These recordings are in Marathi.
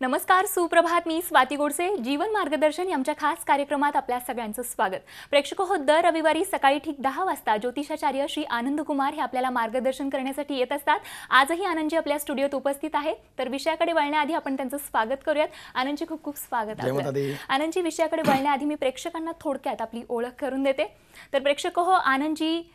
नमस्कार सुप्रभात. मी स्वाती गोडसे. जीवन मार्गदर्शन या आमच्या खास कार्यक्रमात आपल्या सगळ्यांचं स्वागत. प्रेक्षक हो दर रविवारी सकाळी ठीक दहा वाजता ज्योतिषाचार्य श्री आनंद कुमार हे आपल्याला मार्गदर्शन करण्यासाठी येत असतात. आजही आनंदजी आपल्या स्टुडिओत उपस्थित आहेत. तर विषयाकडे वळण्याआधी आपण त्यांचं स्वागत करूयात. आनंदजी खूप खूप स्वागत. आनंदजी विषयाकडे वळण्याआधी मी प्रेक्षकांना थोडक्यात आपली ओळख करून देते. तर प्रेक्षक हो आनंदजी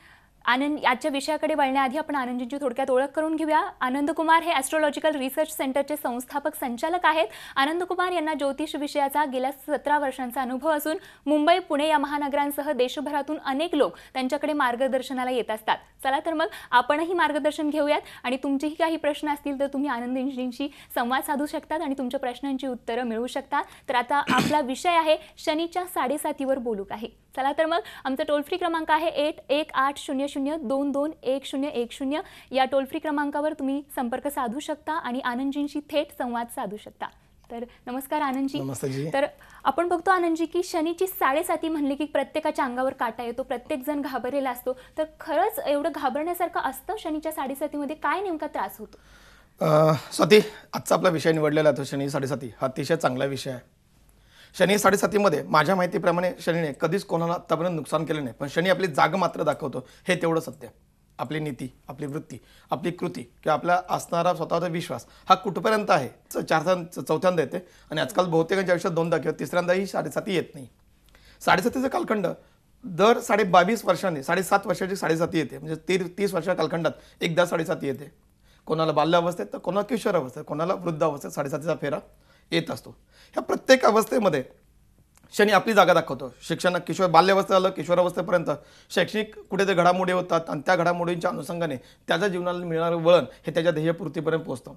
आनंद आजच्या विषयाकडे वळण्याआधी आपण आनंदजींची थोडक्यात ओळख करून घेऊया. आनंद कुमार हे ॲस्ट्रॉलॉजिकल रिसर्च सेंटरचे संस्थापक संचालक आहेत. आनंद कुमार यांना ज्योतिष विषयाचा गेल्या सतरा वर्षांचा अनुभव असून मुंबई पुणे या महानगरांसह देशभरातून अनेक लोक त्यांच्याकडे मार्गदर्शनाला येत असतात. चला तर मग आपणही मार्गदर्शन घेऊयात आणि तुमचेही काही प्रश्न असतील तर तुम्ही आनंदजींशी संवाद साधू शकतात आणि तुमच्या प्रश्नांची उत्तरं मिळवू शकतात. तर आता आपला विषय आहे शनीच्या साडेसातीवर बोलू आहे. चला तर मग आमचा टोल फ्री क्रमांक आहे एट एक आठ शून्य शून्य दोन दोन एक शून्य एक शून्य या टोल फ्री क्रमांकावर तुम्ही संपर्क साधू शकता आणि आनंदजींशी थेट संवाद साधू शकता. तर नमस्कार आनंदजी. तर आपण बघतो आनंदजी की शनीची साडेसाती म्हणली की प्रत्येकाच्या अंगावर काटा येतो प्रत्येक जण घाबरलेला असतो. तर खरंच एवढं घाबरण्यासारखं असतं शनीच्या साडेसातीमध्ये? काय नेमका त्रास होतो? स्वाती आजचा आपला विषय निवडलेला तो शनी साडेसाती. हा अतिशय चांगला विषय आहे. शनी साडेसातीमध्ये माझ्या माहितीप्रमाणे शनीने कधीच कोणाला आतापर्यंत नुकसान केलं नाही. पण शनी आपली जाग मात्र दाखवतो. हे तेवढं सत्य. आपली नीती आपली वृत्ती आपली कृती किंवा आपला असणारा स्वतःचा विश्वास हा कुठपर्यंत आहे? चार चारथा चौथ्यांदा येते आणि आजकाल बहुतेकांच्या आयुष्यात दोनदा किंवा तिसऱ्यांदाही साडेसाती येत नाही. साडेसातीचा कालखंड दर साडे बावीस वर्षांनी साडेसात वर्षाची साडेसाती येते. म्हणजे ती तीस वर्षा कालखंडात एकदा साडेसाती येते. कोणाला बाल्यावस्थेत तर कोणाला किशोर अवस्थेत कोणाला वृद्ध अवस्थेत साडेसातीचा फेरा. येत असतो. ह्या प्रत्येक अवस्थेमध्ये शनी आपली जागा दाखवतो. शिक्षण किशोर बाल्यावस्था आलं किशोरावस्थेपर्यंत. शैक्षणिक कुठे ते घडामोडी होतात आणि त्या घडामोडींच्या अनुषंगाने त्याच्या जीवनाला मिळणारं वळण हे त्याच्या ध्येयपूर्तीपर्यंत पोहोचतं.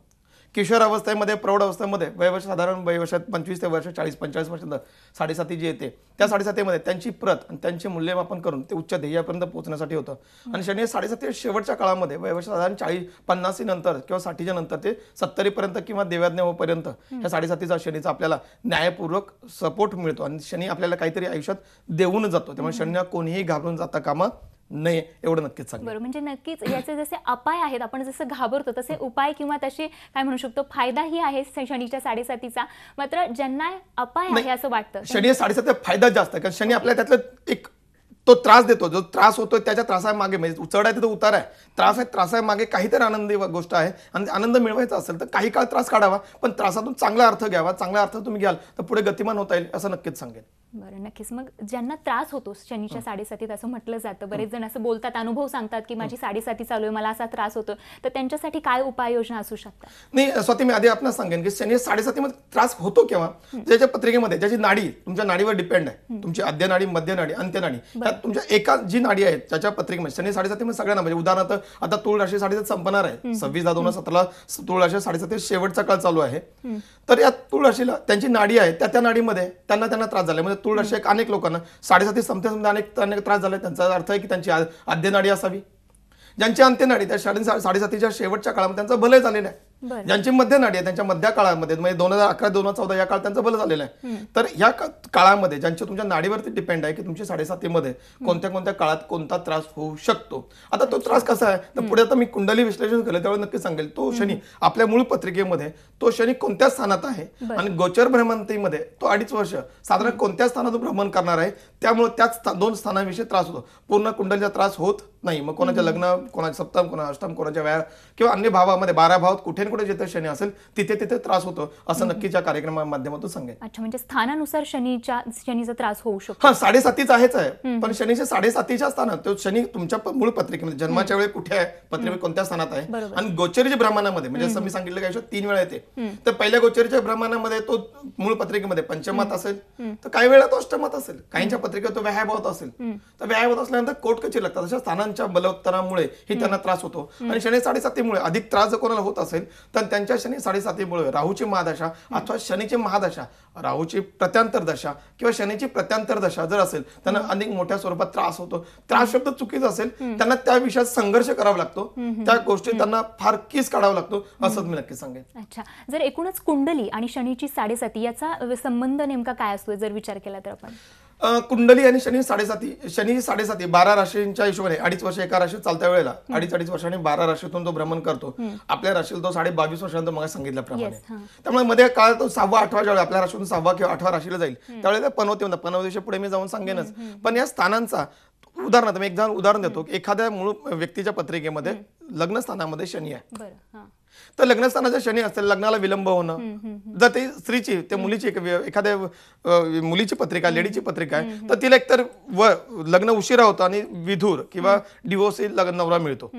किशोर अवस्थेमध्ये प्रौढ अवस्थेमध्ये वयवर्ष साधारण वयवर्षात पंचवीस ते वर्ष चाळीस पंचेचाळीस वर्षांत साडेसाती जी येते त्या साडेसातीमध्ये त्यांची प्रत आणि त्यांचे मूल्यमापन करून ते उच्च ध्येयापर्यंत पोहोचण्यासाठी होतं. आणि शनी साडेसाती शेवटच्या काळामध्ये वयवर्ष साधारण चाळीस पन्नासी नंतर किंवा साठीच्या नंतर ते सत्तरीपर्यंत किंवा देव्याज्ञ होईपर्यंत ह्या साडेसातीचा शनीचा आपल्याला न्यायपूर्वक सपोर्ट मिळतो. आणि शनी आपल्याला काहीतरी आयुष्यात देऊन जातो. त्यामुळे शनी कोणीही घाबरून जाता कामा नये एवढं नक्कीच सांगेन. बरं म्हणजे नक्कीच याचे जसे अपाय आहेत आपण जसं घाबरतो तसे उपाय किंवा तसे काय म्हणू शकतो फायदाही आहे शनीच्या साडेसातीचा. मात्र ज्यांना अपाय आहे असं वाटतं शनी साडेसात फायदा जास्त आहे कारण शनी आपल्या त्यातलं एक तो त्रास देतो. जो त्रास होतो त्याच्या त्रासामागे म्हणजे चढ आहे तिथं उतार आहे. त्रास आहे त्रासामागे काहीतरी आनंदी गोष्ट आहे आणि आनंद मिळवायचा असेल तर काही काळ त्रास काढावा पण त्रासातून चांगला अर्थ घ्यावा चांगला अर्थ तुम्ही घ्याल तर पुढे गतिमान होता येईल असं नक्कीच सांगेन. बरं नक्कीच. मग ज्यांना त्रास होतो शनीच्या साडेसातीत असं म्हटलं जातं बरेच जण असं बोलतात अनुभव सांगतात की माझी साडेसाती चालू आहे मला असा त्रास होतो. तर त्यांच्यासाठी काय उपाययोजना असू शकतात? नाही स्वाती मी आधी आपण सांगेन की शनी साडेसातीमध्ये त्रास होतो केव्हा? ज्याच्या पत्रिकेमध्ये ज्याची नाडी तुमच्या नाडीवर डिपेंड आहे. तुमची आद्य नाडी मध्य नाडी अंत्य नाडी. त्यात तुमच्या एका जी नाडी आहे त्याच्या पत्रिकेमध्ये शनी साडेसातीमध्ये सगळ्यांना म्हणजे उदाहरणार्थ आता तुळ राशी साडेसात संपणार आहे. सव्वीस दहा दोन हजार सतराला तुळ राशी साडेसाती शेवटचा काळ चालू आहे. तर या तुळ राशीला त्यांची नाडी आहे त्या त्या नाडीमध्ये त्यांना त्यांना त्रास झाला म्हणजे तुळ राशी एक अनेक लोकांना साडेसाती संपते संपते अनेक अनेक त्रास झाले त्यांचा अर्थ आहे की त्यांची आद्य नाडी असावी. ज्यांची अंत्यनाडी त्या साडे साडेसातीच्या शेवटच्या काळामध्ये त्यांचं भलं झालेलं आहे. ज्यांची मध्य नाडी आहे त्यांच्या मध्य काळामध्ये म्हणजे दोन हजार अकरा दोन हजार चौदा या काळात त्यांचं भलं झालेलं आहे. तर या काळामध्ये ज्यांच्या तुमच्या नाडीवरती डिपेंड आहे की तुमची साडेसातीमध्ये कोणत्या कोणत्या काळात कोणता त्रास होऊ शकतो? आता तो त्रास कसा आहे? तर पुढे आता मी कुंडली विश्लेषण केलं त्यावेळी नक्की सांगेल. तो शनी आपल्या मूळ पत्रिकेमध्ये तो शनी कोणत्या स्थानात आहे? आणि गोचर भ्रमंतीमध्ये तो अडीच वर्ष. साधारण कोणत्या स्थानातून भ्रमण करणार आहे? त्यामुळे त्याच दोन स्थानांविषयी त्रास होतो. पूर्ण कुंडलीचा त्रास होत नाही मग कोणाच्या लग्न कोणाच्या सप्तम कोणा अष्टम कोणाच्या व्या किंवा अन्य भावामध्ये बारा भावात कुठे न कुठे जिथे शनी असेल तिथे तिथे त्रास होतो असं नक्कीच या कार्यक्रमा माध्यमातून सांगेन. अच्छा म्हणजे स्थानानुसार शनीच्या शनीचा त्रास होऊ शकतो. हा साडेसातीच आहेच आहे पण शनीच्या साडेसातीच्या स्थानात तो शनी तुमच्या मूळ पत्रिकेमध्ये जन्माच्या वेळी कुठे आहे पत्रिकेत कोणत्या स्थानात आहे. आणि गोचरीच्या ब्रह्मांडामध्ये म्हणजे असं मी सांगितलं की आयुष्यात तीन वेळा येते. तर पहिल्या गोचरीच्या ब्रह्मांडामध्ये तो मूळ पत्रिकेमध्ये पंचमात असेल तर काही वेळा तो अष्टमात असेल. काहींच्या पत्रिकेत तो व्यायाभावात असेल. तर व्यायाभावात असल्यानंतर कोट कची लागतात? अशा स्थानांच्या बलोत्तरामुळे ही त्यांना त्रास होतो. आणि शनी साडेसातीमुळे अधिक त्रास जर कोणाला होत असेल तर त्यांच्या शनी साडेसातीमुळे राहूची महादशा अथवा शनीची महादशा राहूची प्रत्यांतर दशा किंवा शनीची प्रत्यांतर दशा जर असेल त्यांना अनेक मोठ्या स्वरूपात त्रास होतो. त्रास शब्द चुकीचा असेल त्यांना त्या विषयात संघर्ष करावा लागतो. त्या गोष्टी त्यांना फार कीस काढावा लागतो असंच मी नक्की सांगेन. अच्छा. जर एकूणच कुंडली आणि शनीची साडेसाती याचा संबंध नेमका काय असतो जर विचार केला तर आपण? कुंडली आणि शनी साडेसाती शनी साडेसाती बारा राशींच्या हिशोबाने अडीच वर्ष एका राशीत चालत्या वेळेला अडीच अडीच वर्षांनी बारा राशीतून तो भ्रमण करतो. आपल्या राशीला तो साडे बावीस वर्षांत मग सांगितल्याप्रमाणे. त्यामुळे मध्ये काळ तो सहावा आठवा ज्यावेळी आपल्या राशीतून सहावा किंवा आठवा राशीला जाईल त्यावेळेला पनवती म्हणतात पनवतीच्या पुढे मी जाऊन सांगेनच. पण या स्थानांचा उदाहरणार्थ मी एक उदाहरण देतो की एखाद्या मूळ व्यक्तीच्या पत्रिकेमध्ये लग्न स्थानामध्ये शनी आहे. तर लग्नस्थानाचा शनी असेल लग्नाला विलंब होणं. जर ते स्त्रीची त्या मुलीची एखाद्या मुलीची पत्रिका लेडीची पत्रिका आहे तर तिला एकतर व लग्न उशिरा होतं आणि विधूर किंवा डिवोर्सी लग्न नवरा मिळतो.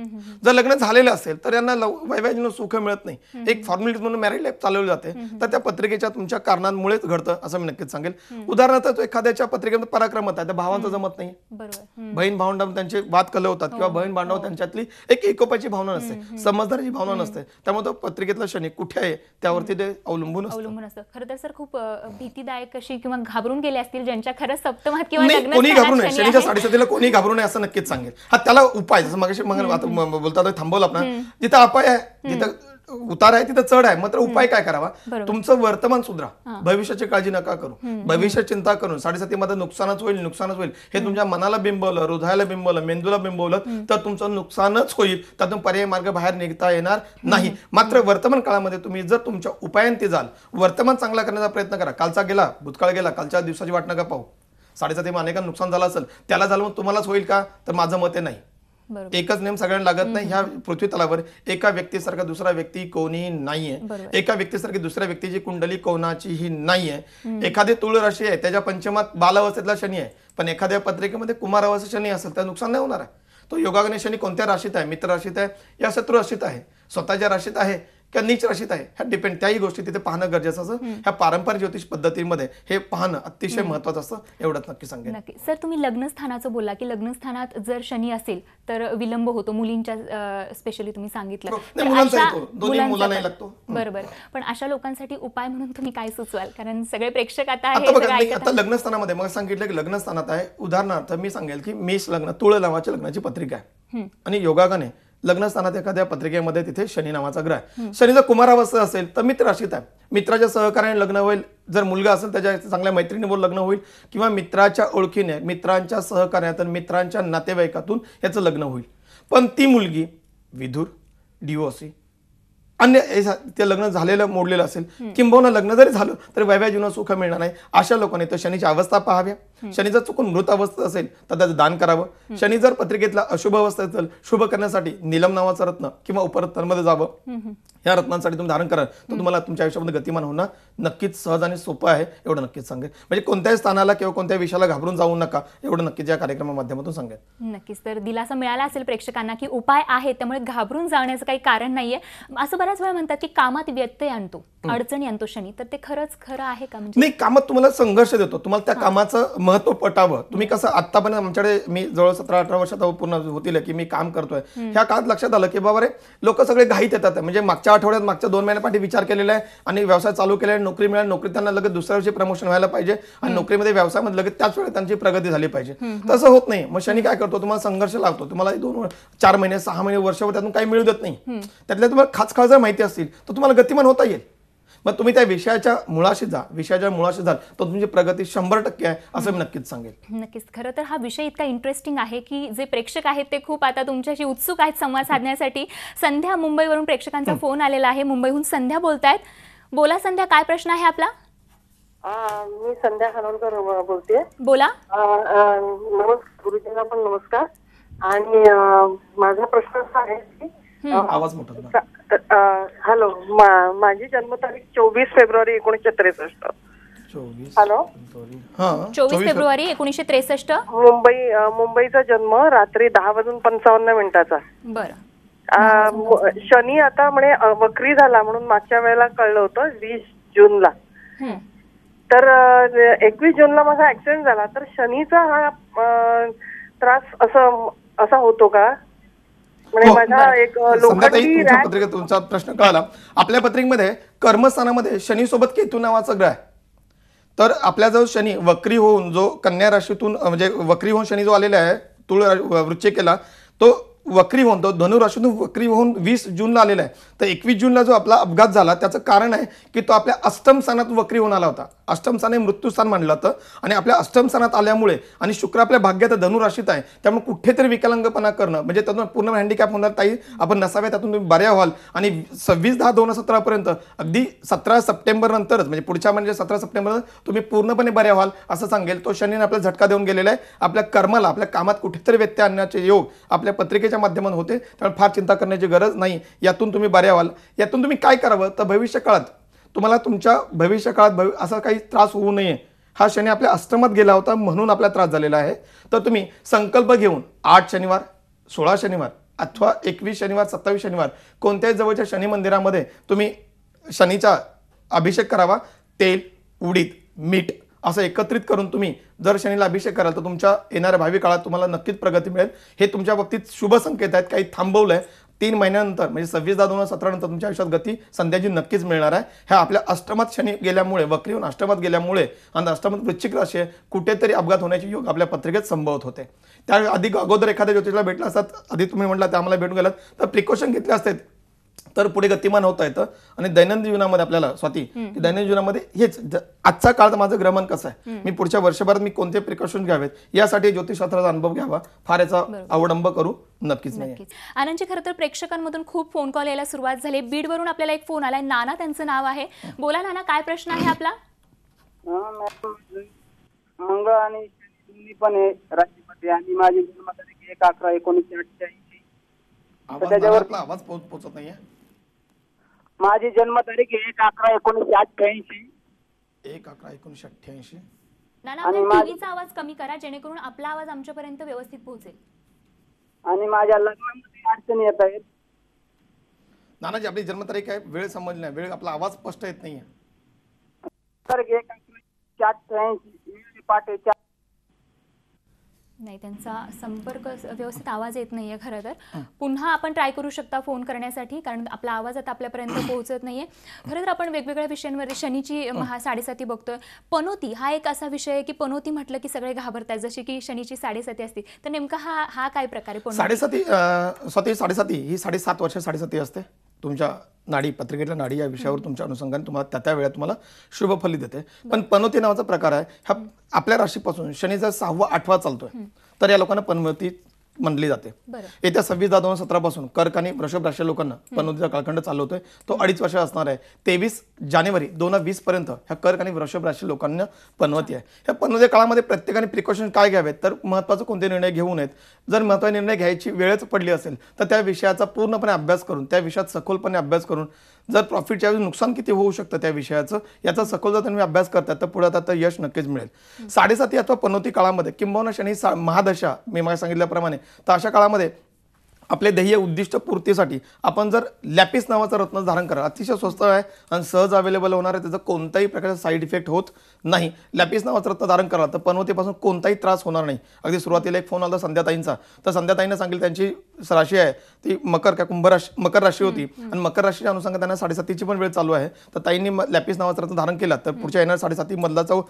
जर लग्न झालेलं असेल तर यांना वैवाहिक सुख मिळत नाही. एक फॉर्मॅलिटी म्हणून मॅरिड लाईफ चालवली जाते. तर त्या पत्रिकेच्या तुमच्या कारणांमुळेच घडतं असं मी नक्कीच सांगेल. उदाहरणार्थ तो एखाद्याच्या पत्रिकेमध्ये पराक्रम आहे त्या भावांचं जमत नाही हं. बहीण भावंड त्यांचे वाद कले होतात किंवा बहीण भांडव त्यांच्यातली एक एकोपाची भावना नसते. समजदाराची भावना नसते. त्यामुळे तो पत्रिकेतला शनी कुठे आहे त्यावरती ते अवलंबून अवलंबून असतं. खरं तर सर खूप अ, भीतीदायक अशी किंवा घाबरून गेले असतील ज्यांच्या खरंच सप्तमात किंवा नाही कोणी घाबरू नये. शनी शनीच्या आहे. साडेसातीला कोणी घाबरू नये असं नक्कीच सांगेल. हा त्याला उपाय जसं मगाशी मग आता म- म- बोलता बोलता थांबवलं आपण जिथं अपाय आहे जिथं उतार आहे तिथं चढ आहे. मात्र उपाय काय करावा. तुमचं वर्तमान सुधरा. भविष्याची काळजी नका करू. भविष्य चिंता करून साडेसातीमध्ये नुकसानच होईल नुकसानच होईल. हे तुमच्या मनाला बिंबवलं हृदयाला बिंबवलं मेंदूला बिंबवलं तर तुमचं नुकसानच होईल. त्यातून पर्याय मार्ग बाहेर निघता येणार नाही. मात्र वर्तमान काळामध्ये तुम्ही जर तुमच्या उपायांती जाल वर्तमान चांगला करण्याचा प्रयत्न करा. कालचा गेला भूतकाळ गेला कालच्या दिवसाची वाट नका पाहू. साडेसाती अनेकांना नुकसान झालं असेल त्याला झालं मग तुम्हालाच होईल का? तर माझं मत आहे नाही. एकच नेम सगळ्यांना लागत नाही ह्या पृथ्वी तलावर. एका व्यक्तीसारखा दुसरा व्यक्ती कोणी नाहीये. एका व्यक्तीसारखी दुसऱ्या व्यक्तीची कुंडली कोणाचीही नाहीये. एखादी तुळ राशी आहे त्याच्या पंचमात बालावस्थेतला शनी आहे पण एखाद्या पत्रिकेमध्ये कुमार अवस्था शनी असेल तर नुकसान नाही होणार आहे. तो योगाग्नी शनी कोणत्या राशीत आहे? मित्र राशीत आहे या शत्रू राशीत आहे स्वतःच्या राशीत आहे किंवा नीच राशीत आहे. ह्या डिपेंड त्याही गोष्टी तिथे पाहणं गरजेचं असं ह्या पारंपरिक ज्योतिष पद्धतीमध्ये हे पाहणं अतिशय महत्वाचं असतं. एवढंच नक्की सांगेन. नक्की. सर तुम्ही लग्नस्थानाचं बोलला की लग्नस्थानात जर शनी असेल तर विलंब होतो. मुलींच्या स्पेशली तुम्ही सांगितलं. हो, मुलांनाही. लागतो. बरोबर. पण अशा लोकांसाठी उपाय म्हणून तुम्ही काय सुचवाल? कारण सगळे प्रेक्षक आता आता लग्नस्थानामध्ये मग सांगितलं की लग्नस्थानात आहे. उदाहरणार्थ मी सांगेल की मेष लग्न तुळ नावाच्या लग्नाची पत्रिका आहे. आणि योगागाने लग्नस्थानात एखाद्या पत्रिकेमध्ये तिथे शनी नावाचा ग्रह आहे. शनीचा कुमारावस्था असेल तर मित्र राशीत आहे. मित्राच्या सहकार्याने लग्न होईल. जर मुलगा असेल त्याच्या चांगल्या मैत्रिणीवर लग्न होईल किंवा मित्राच्या ओळखीने मित्रांच्या सहकार्यातून मित्रांच्या नातेवाईकातून याचं लग्न होईल. पण ती मुलगी विधूर डिवोर्सी अन्य ते लग्न झालेलं मोडलेलं असेल. किंबहुना लग्न जरी झालं तरी वैवाहिक जीवनात सुख मिळणार नाही. अशा लोकांनी तर शनीची अवस्था पाहाव्या शनी जर चुकून मृत अवस्था असेल तर त्याचं दान करावं. शनी जर पत्रिकेतला अशुभ अवस्था असेल शुभ करण्यासाठी निलम नावाचं रत्न किंवा उपरत्नांमध्ये जावं. या रत्नांसाठी तुम्ही धारण करा तर तुम्हाला तुमच्या आयुष्यामध्ये गतिमान होणं नक्कीच सहज आणि सोपं आहे एवढं नक्कीच सांगेल म्हणजे कोणत्याही स्थानाला किंवा कोणत्याही विषयाला घाबरून जाऊ नका एवढं नक्कीच या कार्यक्रमा माध्यमातून सांगेल नक्कीच तर दिलासा मिळाला असेल प्रेक्षकांना की उपाय आहे त्यामुळे घाबरून जाण्याचं काही कारण नाहीये. असं बऱ्याच वेळा म्हणतात की कामात व्यत्यय आणतो अडचणी आणतो शनी तर ते खरंच खरं आहे का? म्हणजे नाही कामात तुम्हाला संघर्ष देतो. तुम्हाला त्या कामाचं महत्त्व पटावं. तुम्ही कसं आतापर्यंत आमच्याकडे मी जवळ सतरा अठरा वर्षात पूर्ण होतील की मी काम करतोय. ह्या काळात लक्षात आलं की बाबा रे लोक सगळे घाईत येतात. म्हणजे मागच्या आठवड्यात मागच्या दोन महिन्यापाठी विचार केलेला आहे आणि व्यवसाय चालू केला आहे नोकरी मिळाली नोकरी त्यांना लगेच दुसऱ्या वर्षी प्रमोशन व्हायला पाहिजे आणि नोकरीमध्ये व्यवसायामध्ये लगेच त्याच वेळेत त्यांची प्रगती झाली पाहिजे. तसं होत नाही. मग शनी काय करतो तुम्हाला संघर्ष लावतो. तुम्हाला दोन चार महिने सहा महिने वर्षभर त्यातून काही मिळू देत नाही. त्यातल्या तुम्हाला खाचखाळ जर माहिती असतील तर तुम्हाला गतिमान होता येईल. मग तुम्ही त्या विषयाच्या मुळाशी जा. विषयाच्या मुळाशी जाल. तर तुमची प्रगती शंभर टक्के आहे असं मी नक्कीच सांगेल. नक्कीच. खरं तर हा विषय इतका इंटरेस्टिंग आहे की जे प्रेक्षक आहेत ते खूप आता तुमच्याशी उत्सुक आहेत संवाद साधण्यासाठी. संध्या मुंबईवरून प्रेक्षकांचा फोन आलेला आहे. मुंबईहून संध्या बोलतायत. बोला संध्या काय प्रश्न आहे आपला? मी संध्या खानोलकर बोलते बोला. नमस्कार गुरुजींना पण नमस्कार. आणि माझा प्रश्न असा आहे की आवाज मोठा हॅलो मा- माझी जन्मतारीख चोवीस फेब्रुवारी एकोणीसशे त्रेसष्ट. हॅलो. हा चोवीस फेब्रुवारी एकोणीसशे त्रेसष्ट? मुंबई मुंबईचा जन्म रात्री दहा वाजून पंचावन्न मिनिटाचा. बरं. शनी आता म्हणे वक्री झाला म्हणून मागच्या वेळेला कळलं होतं वीस जूनला. हं. तर एकवीस जूनला माझा ऍक्सिडेंट झाला तर शनीचा हा त्रास असं असा होतो का? म्हणजे हो, माझा एक लोखंडी पत्रिकेत तुमचा प्रश्न कळाला आपल्या पत्रिकेमध्ये कर्मस्थानामध्ये शनी सोबत केतू नावाचा ग्रह आहे. तर आपल्या जो शनी वक्री होऊन जो कन्या राशीतून म्हणजे वक्री होऊन शनी जो आलेला आहे तुळ रा- वृश्चिकेला तो वक्री होऊन तो धनु राशीतून वक्री होऊन वीस जूनला आलेला आहे. तर एकवीस जूनला जो आपला अपघात झाला त्याचं कारण आहे की तो आपल्या अष्टम स्थानात वक्री होऊन आला होता. अष्टमस्थान हे मृत्यूस्थान मानलं जातं. आणि आपल्या अष्टमस्थानात आल्यामुळे आणि शुक्र आपल्या भाग्यात धनुराशीत आहे त्यामुळे कुठेतरी विकलांगपणा करणं म्हणजे त्यातून पूर्ण हँडिकॅप होणार ताई आपण नसावे त्यातून तुम्ही बऱ्या व्हाल. आणि सव्वीस दहा दोन हजार सतरापर्यंत अगदी सतरा सप्टेंबर नंतरच म्हणजे पुढच्या म्हणजे सतरा सप्टेंबर तुम्ही पूर्णपणे बऱ्या व्हाल असं सांगेल. तो शनीने आपल्याला झटका देऊन गेलेला आहे. आपल्या कर्माला आपल्या कामात कुठेतरी व्यत्यय आणण्याचे योग आपल्या पत्रिकेच्या माध्यमातून होते. त्यामुळे फार चिंता करण्याची गरज नाही. यातून तुम्ही बऱ्या व्हाल. यातून तुम्ही काय करावं? तर भविष्य काळात तुम्हाला तुमच्या भविष्य काळात भवि असा काही त्रास होऊ नये. हा शनी आपल्या अष्टमात गेला होता म्हणून आपला त्रास झालेला आहे. तर तुम्ही संकल्प घेऊन आठ शनिवार सोळा शनिवार अथवा एकवीस शनिवार सत्तावीस शनिवार कोणत्याही जवळच्या शनी मंदिरामध्ये तुम्ही शनीचा अभिषेक करावा. तेल उडीद मीठ असं एकत्रित करून तुम्ही जर शनीला अभिषेक कराल तर तुमच्या येणाऱ्या भावी काळात तुम्हाला नक्कीच प्रगती मिळेल. हे तुमच्या बाबतीत शुभ संकेत आहेत. काही थांबवलंय. तीन महिन्यानंतर म्हणजे सव्वीस दहा दोन हजार सतरा नंतर तुमच्या आयुष्यात गती संध्याची नक्कीच मिळणार आहे. ह्या आपल्या अष्टमात शनी गेल्यामुळे वक्री होऊन अष्टमात गेल्यामुळे आणि अष्टमात वृश्चिक राशी कुठेतरी अपघात होण्याचे योग आपल्या पत्रिकेत संभवत होते. त्या आधी अगोदर एखाद्या ज्योतिषाला भेटला असतात आधी तुम्ही म्हटलं ते आम्हाला भेटून गेलात तर प्रिकॉशन घेतले असते. तर पुढे गतिमान होता येतं. आणि दैनंदिन जीवनामध्ये आपल्याला स्वाती की दैनंदिन जीवनामध्ये हेच आजचा काळ माझं ग्रहण कसं आहे? मी पुढच्या वर्षभरात मी कोणते प्रिकॉशन घ्यावेत? यासाठी ज्योतिषशास्त्राचा अनुभव घ्यावा. फार याचा अवडंब करू नक्कीच नाही नक्कीच. आनंदजी खरं तर प्रेक्षकांमधून खूप फोन कॉल यायला सुरुवात झाली. बीडवरून आपल्याला एक फोन आलाय. नाना त्यांचं नाव आहे. बोला नाना काय प्रश्न आहे आपला? मंगळ आणि पण आहे राशीमध्ये आणि माझी जन्मतारीख एक अकरा एकोणीसशे अठ्ठ्याऐंशी. आवाज त्याच्यावर- आपला आवाज नाहीये? माझी जन्मतारीख एक अकरा एकोणीसशे अठ्ठ्याऐंशी. एक अकरा एकोणीशे अठ्ठ्याऐंशी. नाना आणि आपल्या माझ- टीव्हीचा आवाज कमी करा जेणेकरून आपला आवाज आमच्यापर्यंत व्यवस्थित पोहोचेल. आणि माझ्या लग्नामध्ये अडचणी येत आहेत. नानाजी आपली जन्मतारीख आहे वेळ समजली नाही. वेळ आपला आवाज स्पष्ट येत नाहीये. तारीख एक अकरा अठ्ठ्याऐंशी वेळ पहाटे चार नाही त्यांचा संपर्क व्यवस्थित आवाज येत नाहीये खरं तर. पुन्हा आपण ट्राय करू शकता फोन करण्यासाठी कारण आपला आवाज आता आपल्यापर्यंत पोहोचत नाहीये. खरं तर आपण वेगवेगळ्या विषयांवर शनीची महा साडेसाती बघतोय. पनोती हा एक असा विषय आहे की पनोती म्हटलं की सगळे घाबरतात जशी की शनीची साडेसाती असते. तर नेमका हा हा काय प्रकार साडेसाती स्वाती साडेसाती ही साडेसात वर्ष साडेसाती असते. तुमच्या नाडी पत्रिकेतल्या नाडी या विषयावर तुमच्या अनुषंगाने तुम्हाला त्या त्या वेळेत तुम्हाला शुभ फलित देते. पण पनोती नावाचा प्रकार आहे. हा आपल्या राशीपासून शनीचा सहावा आठवा चालतोय तर या लोकांना पनवती म्हणली जाते. येत्या सव्वीस दहा दोन हजार सतरा पासून कर्क आणि वृषभ राशी लोकांना पनोतीचा कालखंड चालू होतोय. तो अडीच वर्ष असणार आहे. तेवीस जानेवारी दोन हजार वीस पर्यंत ह्या कर्क आणि वृषभ राशी लोकांना पनवती आहे. ह्या पनवती काळामध्ये प्रत्येकाने प्रिकॉशन काय घ्यावेत? तर महत्त्वाचे कोणते निर्णय घेऊ नयेत? जर महत्त्वाचे निर्णय घ्यायची वेळच पडली असेल तर त्या विषयाचा पूर्णपणे अभ्यास करून त्या विषयात सखोलपणे अभ्यास करून जर प्रॉफिटच्या ऐवजी नुकसान किती होऊ शकतं त्या विषयाचं याचा सखोल जर तुम्ही अभ्यास करतात तर पुढे आता यश नक्कीच मिळेल. साडेसाती अथवा पनोती काळामध्ये किंबहुना शनी सा महादशा मी मला सांगितल्याप्रमाणे तर अशा काळामध्ये आपले ध्येय उद्दिष्ट पूर्तीसाठी आपण जर लॅपिस नावाचं रत्न धारण करा अतिशय स्वस्त आहे आणि सहज अवेलेबल होणार आहे त्याचा कोणताही प्रकारचा साईड इफेक्ट होत नाही. लॅपिस नावाचं रत्न धारण करा तर पनवतीपासून कोणताही त्रास होणार नाही. अगदी सुरुवातीला एक फोन आला संध्याताईंचा. तर संध्याताईनं सांगितलं त्यांची राशी आहे ती मकर काय कुंभ राशी मकर राशी होती. आणि मकर राशीच्या अनुषंगाने त्यांना साडेसातीची पण वेळ चालू आहे. तर ताईंनी लॅपिस नावाचं रत्न धारण केला तर पुढच्या येणाऱ्या साडेसाती मधला जो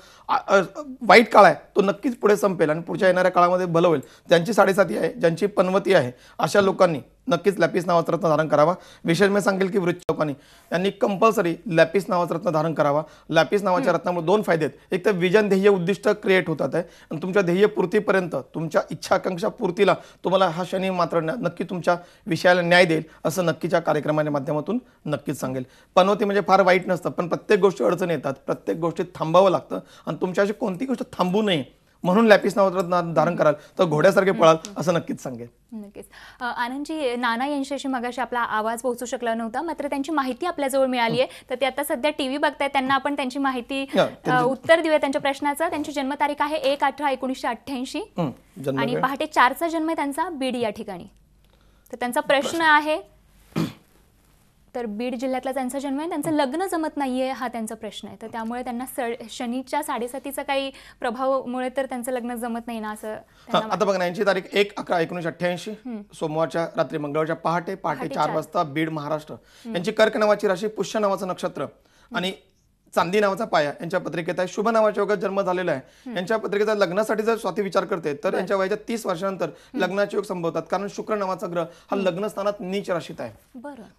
वाईट काळ आहे तो नक्कीच पुढे संपेल आणि पुढच्या येणाऱ्या काळामध्ये भलं होईल ज्यांची साडेसाती आहे ज्यांची पनवती आहे अशा लोकांनी नक्कीच लॅपिस नावाचं रत्न धारण करावा. विशेष मी सांगेल की वृक्ष लोकांनी यांनी कंपल्सरी लॅपिस नावाचं रत्न धारण करावा. लॅपिस नावाच्या रत्नामुळे दोन फायदे आहेत. एक तर विजन ध्येय उद्दिष्ट क्रिएट होतात आहे. आणि तुमच्या ध्येय पूर्तीपर्यंत तुमच्या इच्छा आकांक्षा पूर्तीला तुम्हाला हा शनी मात्र नक्की तुमच्या विषयाला न्याय देईल असं नक्कीच्या कार्यक्रमाच्या माध्यमातून नक्कीच सांगेल. पनवती म्हणजे फार वाईट नसतं पण प्रत्येक गोष्टी अडचण येतात. प्रत्येक गोष्टीत थांबावं लागतं. आणि तुमच्या अशी कोणती गोष्ट थांबू नये. म्हणून लॅपिस रत्न धारण कराल तर घोड्यासारखे पळाल असं नक्कीच सांगेल. नक्कीच. आनंदजी नाना यांच्याशी मगाशी आपला आवाज पोहोचू शकला नव्हता मात्र त्यांची माहिती आपल्याजवळ मिळाली आहे. तर ते आता सध्या टीव्ही बघतायत त्यांना आपण त्यांची माहिती उत्तर देऊया त्यांच्या प्रश्नाचं. त्यांची जन्मतारीख आहे एक अठरा एकोणीसशे अठ्ठ्याऐंशी. आणि. पहाटे चारचा जन्म आहे त्यांचा बीड या ठिकाणी. तर त्यांचा प्रश्न. आहे तर बीड जिल्ह्यातला त्यांचा जन्म आहे त्यांचं लग्न जमत नाहीये हा त्यांचा प्रश्न आहे. तर त्यामुळे त्यांना शनीच्या साडेसातीचा काही प्रभावामुळे तर त्यांचं लग्न जमत नाही ना असं आता बघा ना यांची तारीख एक अकरा एकोणीशे अठ्ठ्याऐंशी सोमवारच्या रात्री मंगळवारच्या पहाटे पहाटे चार. वाजता बीड महाराष्ट्र. यांची कर्क नावाची राशी पुष्य नावाचं नक्षत्र आणि चांदी नावाचा पाया यांच्या पत्रिकेत आहे. शुभ नावाच्या योगात जन्म झालेला आहे. यांच्या पत्रिकेचा लग्नासाठी जर स्वाती विचार करते तर यांच्या वयाच्या तीस वर्षानंतर लग्नाचे योग संभवतात. कारण शुक्र नावाचा ग्रह हा लग्न स्थानात नीच राशीत आहे.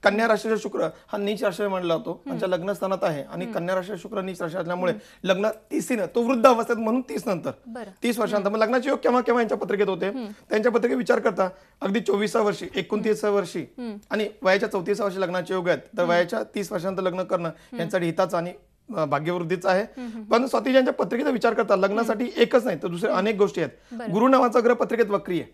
कन्या राशीचा शुक्र हा नीच राशी म्हणला जातो. त्यांच्या लग्न स्थानात आहे. आणि कन्या राशीचा शुक्र नीच राशी असल्यामुळे लग्न तिसीनं तो वृद्ध अवस्थेत म्हणून तीस नंतर. तीस वर्षानंतर. मग लग्नाचे योग केव्हा केव्हा यांच्या पत्रिकेत होते? त्यांच्या पत्रिकेत विचार करता. अगदी चोवीसा वर्षी एकोणतीसा वर्षी. आणि वयाच्या चौतीसा वर्षी लग्नाचे योग आहेत. तर वयाच्या तीस वर्षानंतर लग्न करणं यांच्यासाठी हिताचं आणि भाग्यवृद्धीचं आहे. पण स्वाती यांच्या पत्रिकेचा विचार करता लग्नासाठी एकच नाही तर दुसऱ्या अनेक गोष्टी आहेत. गुरु नावाचा ग्रह पत्रिकेत वक्री आहे.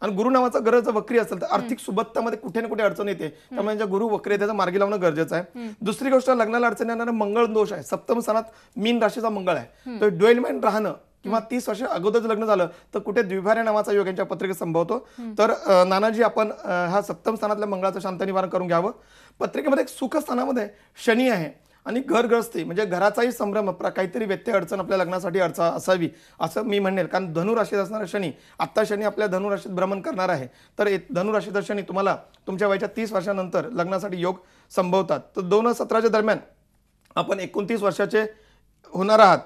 आणि गुरु नावाचा ग्रह जर वक्री असेल तर आर्थिक सुबत्तामध्ये कुठे ना कुठे अडचण येते. त्यामुळे गुरु वक्री त्याचा मार्गी लावणं गरजेचं आहे. दुसरी गोष्ट लग्नाला अडचण येणारा मंगळ दोष आहे. सप्तम स्थानात मीन राशीचा मंगळ आहे. तर ड्वेलमेंट राहणं किंवा तीस वर्ष अगोदर लग्न झालं तर कुठे द्विभार्य नावाचा योग यांच्या पत्रिकेत संभवतो. तर नानाजी आपण हा सप्तम स्थानातल्या मंगळाचं शांत निवारण करून घ्यावं. पत्रिकेमध्ये एक सुख स्थानामध्ये शनी आहे. आणि घरग्रस्ती म्हणजे घराचाही संभ्रम काहीतरी व्यत्यय अडचण आपल्या लग्नासाठी अडचण असावी असं मी म्हणेल. कारण धनुराशीत असणारा शनी आत्ता शनी आपल्या धनुराशीत भ्रमण करणार आहे. तर धनुराशीचा शनी तुम्हाला तुमच्या वयाच्या तीस वर्षानंतर लग्नासाठी योग संभवतात. तर दोन हजार सतराच्या दरम्यान आपण एकोणतीस वर्षाचे होणार आहात.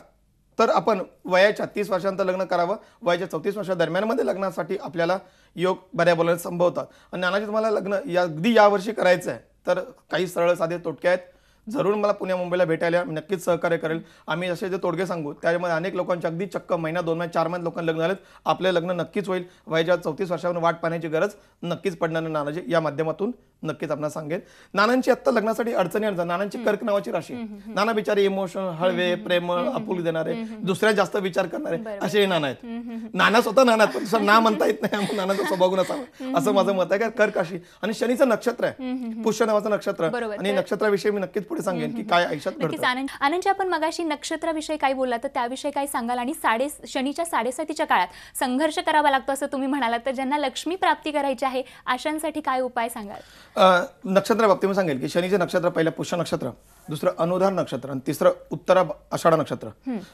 तर आपण वयाच्या तीस वर्षानंतर लग्न करावं. वयाच्या चौतीस वर्षा दरम्यानमध्ये लग्नासाठी आपल्याला योग बऱ्या बोलायला संभवतात. आणि नानाजी तुम्हाला लग्न या अगदी यावर्षी करायचं आहे तर काही सरळ साधे तोटके आहेत. जरूर मला पुण्या मुंबईला भेटायला मी नक्कीच सहकार्य करेल. आम्ही असे जे तोडगे सांगू त्याच्यामध्ये अनेक लोकांचे अगदी चक्क महिना दोन महिना चार महिन्यात लोकांना लग्न झालेत. आपले लग्न नक्कीच होईल. वयाच्या चौतीस वर्षावर वाट पाहण्याची गरज नक्कीच पडणार नानाजी. या माध्यमातून नक्कीच आपल्याला सांगेल. नानांची आत्ता लग्नासाठी अडचणी अडचण नानांची कर्क नावाची राशी. नाना बिचारे इमोशनल हळवे प्रेमळ आपुल देणारे. दुसऱ्या जास्त विचार करणारे. असे हे नाना आहेत. नाना स्वतः नाना आहेत, पण ना म्हणता येत नाही. नानाचा स्वभाव गुण असावा असं माझं मत आहे. का कर्क राशी आणि शनीचं नक्षत्र आहे. पुष्य नावाचं नक्षत्र. आणि नक्षत्राविषयी मी नक्कीच पुढे सांगेन की काय आयुष्यात आनंद आनंदजी आपण मगाशी नक्षत्राविषयी काही बोलला तर त्याविषयी काय सांगाल? आणि साडे शनीच्या साडेसातीच्या काळात संघर्ष करावा लागतो असं तुम्ही म्हणालात. तर ज्यांना लक्ष्मी प्राप्ती करायची आहे अशांसाठी काय उपाय सांगाल? नक्षत्र बाबतीत मी सांगेल की शनीचे नक्षत्र पहिलं पुष्य नक्षत्र दुसरं अनुधार नक्षत्र आणि तिसरं उत्तर आषाढ नक्षत्र.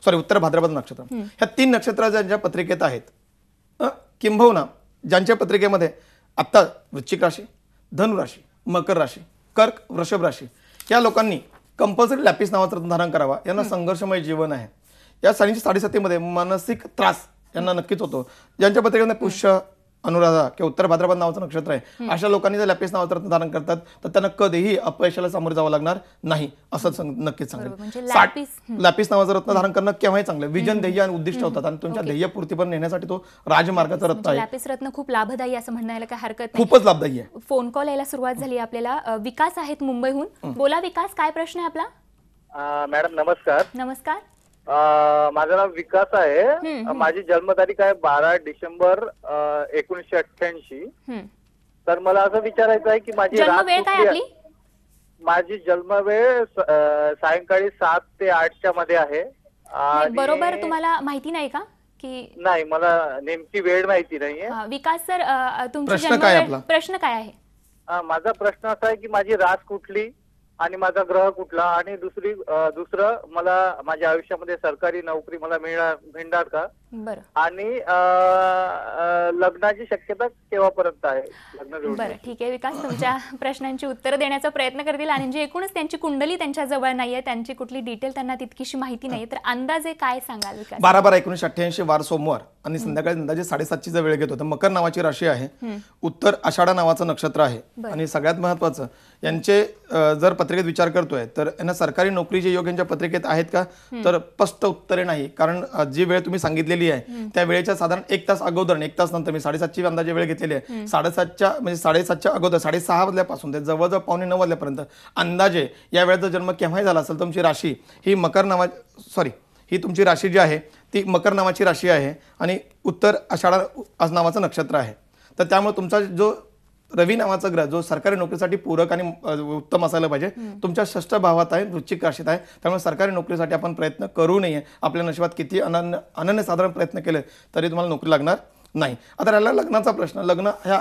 सॉरी उत्तर भाद्रपद नक्षत्र. ह्या तीन नक्षत्र ज्यांच्या पत्रिकेत आहेत किंबहुना ज्यांच्या पत्रिकेमध्ये आत्ता वृश्चिक राशी धनुराशी मकर राशी कर्क वृषभ राशी या लोकांनी कंपल्सरी लॅपिस नावाचं रत्न धारण करावा. यांना संघर्षमय जीवन आहे. या शनीच्या साडेसातीमध्ये मानसिक त्रास यांना नक्कीच होतो. ज्यांच्या पत्रिकेमध्ये पुष्य अनुराधा किंवा उत्तर भाद्रपद नावाचं नक्षत्र आहे. अशा लोकांनी जर लॅपिस नावाचं रत्न धारण करतात तर त्यांना कधीही अपयशाला सामोरे जावं लागणार नाही असं सांग- नक्कीच म्हणजे सांगेल साठ- लॅपिस- लॅपिस नावाचं रत्न धारण करणं केव्हाही चांगलं विजन ध्येय आणि उद्दिष्ट होतात आणि तुमच्या ध्येयपूर्तीपर्यंत नेण्यासाठी तो राजमार्गाचा रत्न म्हणजे आहे. लॅपिस रत्न खूप लाभदायी असं म्हणायला काय हरकत नाही. खूपच लाभदायी आहे. फोन कॉल यायला सुरुवात झाली आपल्याला. विकास आहेत मुंबईहून. बोला विकास काय प्रश्न आहे आपला? मॅडम नमस्कार. नमस्कार. माझं नाव विकास आहे. माझी जन्मतारीख आहे बारा डिसेंबर अं, एकोणीसशे अठ्ठ्याऐंशी. तर मला असं विचारायचं आहे की माझी जन्म रात वेळ काय कुठली आपली? आहे? माझी जन्मवेळ सायंकाळी सात ते आठच्या मध्ये आहे. बरोबर तुम्हाला माहिती नाही का? की नाही मला नेमकी वेळ माहिती नाहीये. विकास सर तुमची प्रश्न काय आहे? माझा प्रश्न असा आहे की माझी रास कुठली? आणि माझा ग्रह कुठला? आणि दुसरी दुसरं मला माझ्या आयुष्यामध्ये सरकारी नोकरी मला मिळणार मिळणार का? बरं. आणि लग्नाची शक्यता केव्हापर्यंत आहे? लग्न? बरं ठीक आहे. विकास तुमच्या प्रश्नांची उत्तरं देण्याचा प्रयत्न करतील आणि जे एकूणच त्यांची कुंडली त्यांच्या जवळ नाहीये त्यांची कुठली डिटेल त्यांना तितकीशी माहिती नाहीये तर अंदाजे काय सांगाल विकास? बारा बारा एकोणीशे अठ्ठ्याऐंशी वार सोमवार आणि संध्याकाळी अंदाजे साडेसातची वेळ घेतो तर मकर नावाची राशी आहे. उत्तर आषाढा नावाचं नक्षत्र आहे. आणि सगळ्यात महत्वाचं यांचे जर पत्रिकेत विचार करतोय तर यांना सरकारी नोकरीचे योग यांच्या पत्रिकेत आहेत का? तर स्पष्ट उत्तरे नाही. कारण जी वेळ तुम्ही सांगितलेली आहे. त्या वेळेच्या साधारण एक तास अगोदर एक तास नंतर मी साडेसातची अंदाजे वेळ घेतलेली आहे. साडेसातच्या म्हणजे साडेसातच्या अगोदर साडेसहा वाजल्यापासून ते जवळजवळ पावणे नऊ वाजल्यापर्यंत अंदाजे या वेळेचा जन्म केव्हाही झाला असेल तुमची राशी ही मकर नावा सॉरी ही तुमची राशी जी आहे ती मकर नावाची राशी आहे आणि उत्तर आषाढा नावाचं नक्षत्र आहे. तर त्यामुळे तुमचा जो रवी नावाचा ग्रह जो सरकारी नोकरीसाठी पूरक आणि उत्तम असायला पाहिजे. तुमच्या षष्ठ भावात आहे वृश्चिक राशीत आहे. त्यामुळे सरकारी नोकरीसाठी आपण प्रयत्न करू नये. आपल्या नशिबात किती अनन्य अनन्यसाधारण प्रयत्न केले तरी तुम्हाला नोकरी लागणार. नाही. आता राहिला लग्नाचा प्रश्न. लग्न ह्या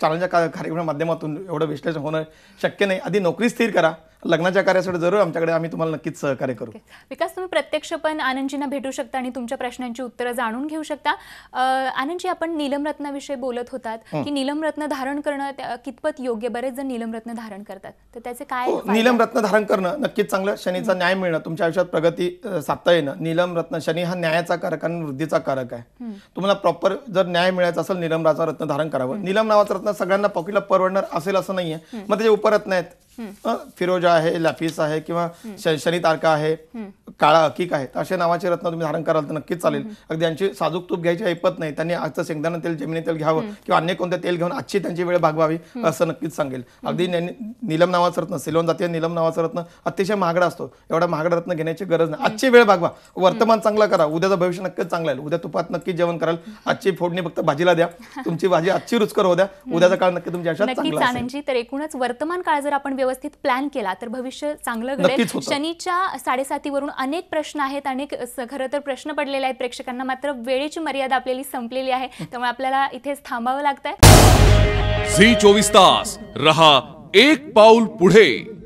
चॅनलच्या का कार्यक्रमाच्या माध्यमातून एवढं विश्लेषण होणं शक्य नाही. आधी नोकरी स्थिर करा. लग्नाच्या कार्यासाठी जरूर आमच्याकडे आम्ही तुम्हाला नक्कीच सहकार्य करू. विकास तुम्ही प्रत्यक्ष पण आनंदजींना भेटू शकता आणि तुमच्या प्रश्नांची उत्तरं जाणून घेऊ शकता. आनंदजी आपण नीलमरत्नाविषयी बोलत होतात की नीलमरत्न धारण करणं कितपत योग्य? बरेच जण नीलमरत्न धारण करतात. तर त्याचे काय हो, फायदे? नीलम रत्न धारण करणं नक्कीच चांगलं. शनीचा न्याय मिळणं तुमच्या आयुष्यात प्रगती साधता येणं. नीलम रत्न शनी हा न्यायाचा कारक आणि वृद्धीचा कारक आहे. तुम्हाला प्रॉपर जर न्याय मिळायचा असेल निलमराचा रत्न धारण करावं. निलम नावाचं रत्न सगळ्यांना पॉकेटला परवडणार असेल असं नाहीये. मग त्याचे उपरत्न आहेत फिरोजा आहे लॅपिस आहे किंवा शनी तारका आहे काळा अकिक आहे असे नावाचे रत्न तुम्ही धारण कराल तर नक्कीच चालेल. अगदी यांची साजूक तूप घ्यायची ऐपत नाही त्यांनी आजचं शेंगदाणा तेल जमिनी तेल घ्यावं किंवा अन्य कोणतं तेल घेऊन आजची त्यांची वेळ भागवावी असं नक्कीच सांगेल. अगदी नीलम नावाचं रत्न सिलोन जातीय नीलम नावाचं रत्न अतिशय महागडा असतो. एवढा महागडा रत्न घेण्याची गरज नाही. आजची वेळ भागवा. वर्तमान चांगला करा. उद्याचं भविष्य नक्कीच चांगलं आहे उद्या तुपात नक्की जेवण कराल. आजची फोडणी फक्त भाजीला द्या. तुमची भाजी आजची रुचकर होऊ द्या. उद्याचा काळ नक्की तुमच्या आयुष्यात नक्कीच चांगला तर एकूणच वर्तमान काळ जर आपण व्यवस्थित प्लॅन केला तर भविष्य चांगलं घडेल. नक्कीच होतं. शनीच्या साडेसातीवरून अनेक प्रश्न आहेत अनेक खरं तर प्रश्न पडलेले आहेत प्रेक्षकांना. मात्र वेळेची मर्यादा आपल्याला संपलेली आहे त्यामुळे आपल्याला इथेच थांबावं लागतंय. झी चोवीस तास. रहा एक पाऊल पुढे.